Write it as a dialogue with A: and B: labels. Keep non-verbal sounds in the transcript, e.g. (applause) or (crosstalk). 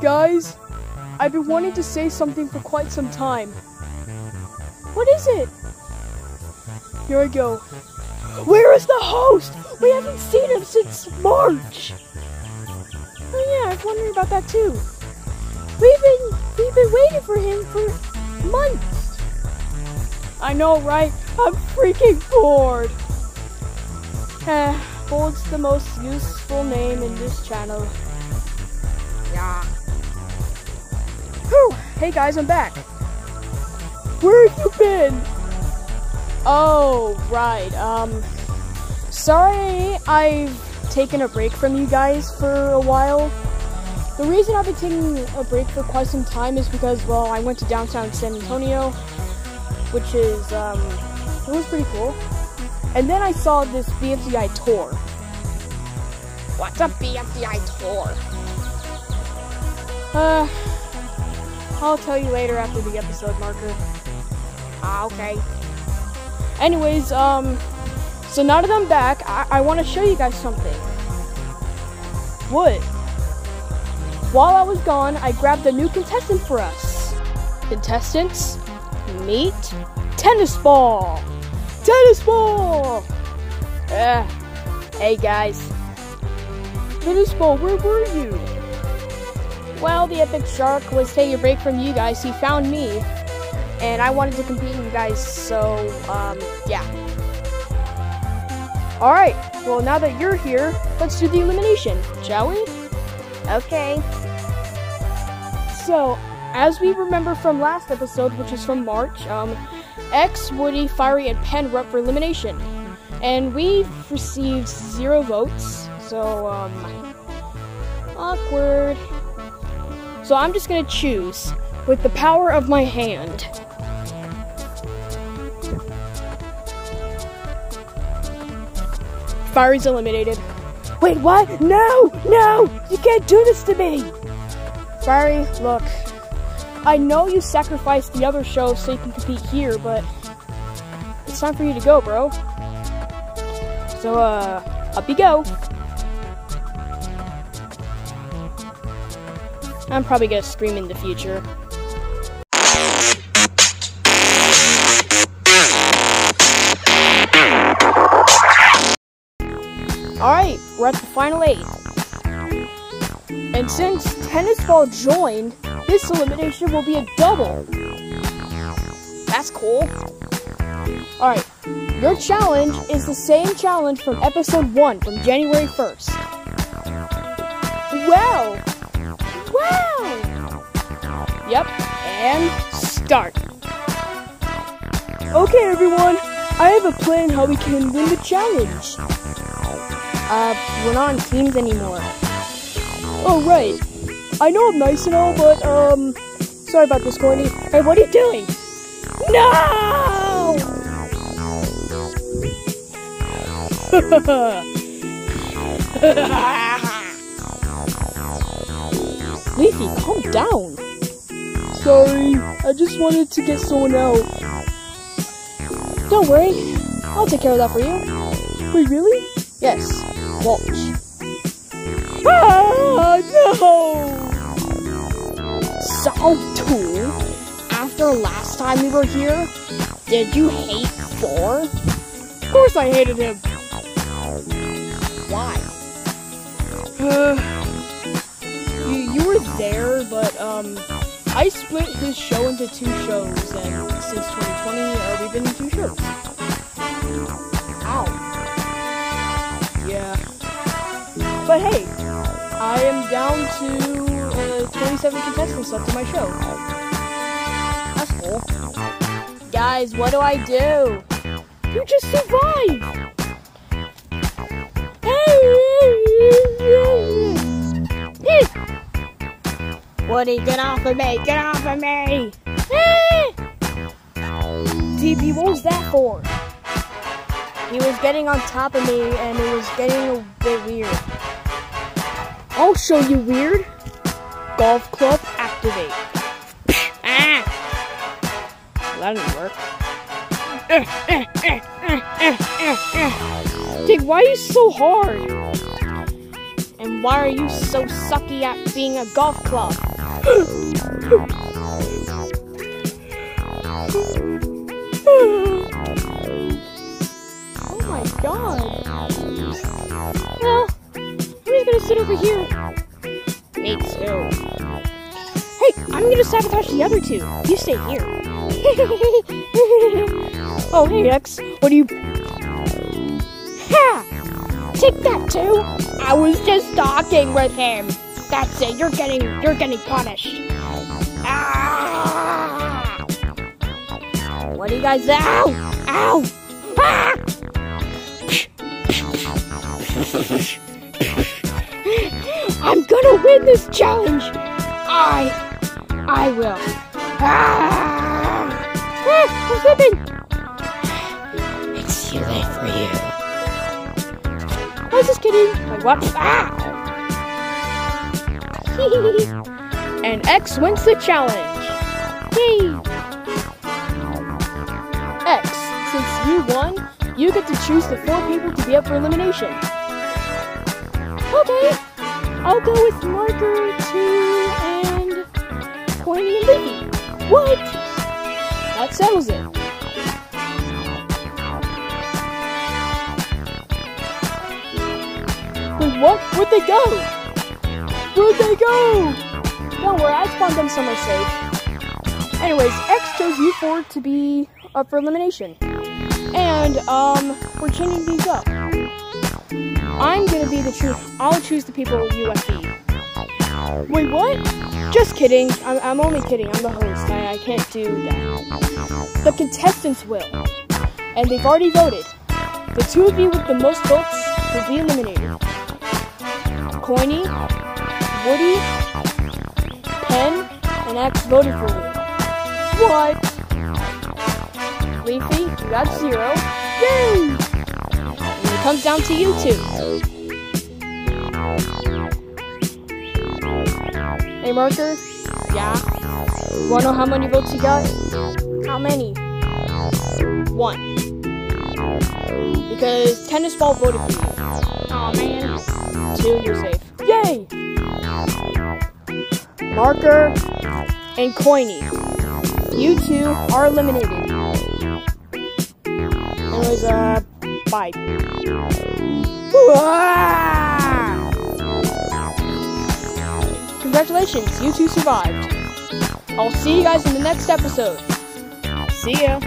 A: Guys, I've been wanting to say something for quite some time. What is it? Here I go. Where is the host? We haven't seen him since March. Oh yeah, I was wondering about that too. We've been we've been waiting for him for months. I know, right? I'm freaking bored. Eh, (sighs) bored's the most useful name in this channel. Yeah. Whew. Hey guys, I'm back. Where have you been? Oh, right. Um, sorry I've taken a break from you guys for a while. The reason I've been taking a break for quite some time is because, well, I went to downtown San Antonio, which is, um, it was pretty cool. And then I saw this BFDI tour.
B: What's a BFDI tour?
A: Uh, I'll tell you later after the episode marker.
B: Ah, okay.
A: Anyways, um, so now that I'm back, I, I want to show you guys something. What? While I was gone, I grabbed a new contestant for us. Contestants, meet tennis ball. Tennis ball. Uh, hey guys. Tennis ball, where were you? Well, the epic shark was taking a break from you guys. He found me, and I wanted to compete with you guys. So, um, yeah. All right. Well, now that you're here, let's do the elimination, shall we?
B: Okay.
A: So, as we remember from last episode, which is from March, um, X, Woody, Firey, and Pen were up for elimination, and we've received zero votes. So, um, awkward. So I'm just gonna choose with the power of my hand. Firey's eliminated. Wait, what? No! No! You can't do this to me! Firey, look. I know you sacrificed the other show so you can compete here, but it's time for you to go, bro. So, uh, up you go. I'm probably gonna scream in the future. Alright, we're at the final eight. And since Tennis Ball joined, this elimination will be a double.
B: That's cool.
A: Alright, your challenge is the same challenge from episode 1 from January 1st. Wow! Wow! Yep, and start. Okay, everyone, I have a plan how we can win the challenge. Uh, we're not on teams anymore. Oh, right. I know I'm nice and all, but, um, sorry about this, Courtney. Hey, what are you doing? No! (laughs) (laughs) Leafy, calm down. Sorry, I just wanted to get someone out. Don't worry, I'll take care of that for you. Wait, really? Yes, watch. Ah, no!
B: So, Two, after last time we were here, did you hate Four?
A: Of course I hated him.
B: Why?
A: Uh, you, you were there, but, um, I split his show into two shows, and since 2020, uh, we've been in two shows.
B: Ow.
A: Yeah. But hey, I am down to uh, 27 contestants left to my show.
B: That's cool.
A: Guys, what do I do? You just survive!
B: Get off of me! Get off of me!
A: TP, what was that for? He was getting on top of me and it was getting a bit weird. I'll show you weird. Golf club activate.
B: Ah!
A: Well, that didn't work. Dick, why are you so hard?
B: And why are you so sucky at being a golf club?
A: Oh my god.
B: Well, I'm just gonna sit over here. Me too. Hey, I'm gonna sabotage the other two. You stay here. (laughs)
A: Oh, hey, X. What do you.
B: Ha! Take that too. I was just talking with him. That's it. You're getting you're getting punished. Ah! What do you guys? Ow! Ow! Ah! I'm gonna win this challenge. I, I will. Ah! Ah, I'm slipping. It's too late for you.
A: I was just kidding.
B: Like what? Ah! (laughs)
A: And X wins the challenge.
B: Yay!
A: X, since you won, you get to choose the four people to be up for elimination.
B: Okay.
A: I'll go with Marker, Two, and Coiny and Leafy. What? That settles it. Wait, what? Where'd they go? Where'd they go? Don't worry, I spawned them somewhere safe. Anyways, X chose you four to be up for elimination. And, um, we're changing these up. I'm gonna be the truth. I'll choose the people UFE. Wait, what? Just kidding. I'm, I'm only kidding. I'm the host. I, I can't do that. The contestants will. And they've already voted. The two of you with the most votes will be eliminated. Coiny, Woody, Pen, and X voted for you. What? Leafy, you got zero. Yay! And it comes down to you two. Hey, Marker. Yeah? Wanna know how many votes you got?
B: How many?
A: One. Because Tennis Ball voted for you.
B: Oh man.
A: Two, you're safe. Yay! Marker and Coiny. You two are eliminated. Anyways, uh, bye. Congratulations, you two survived. I'll see you guys in the next episode. See ya.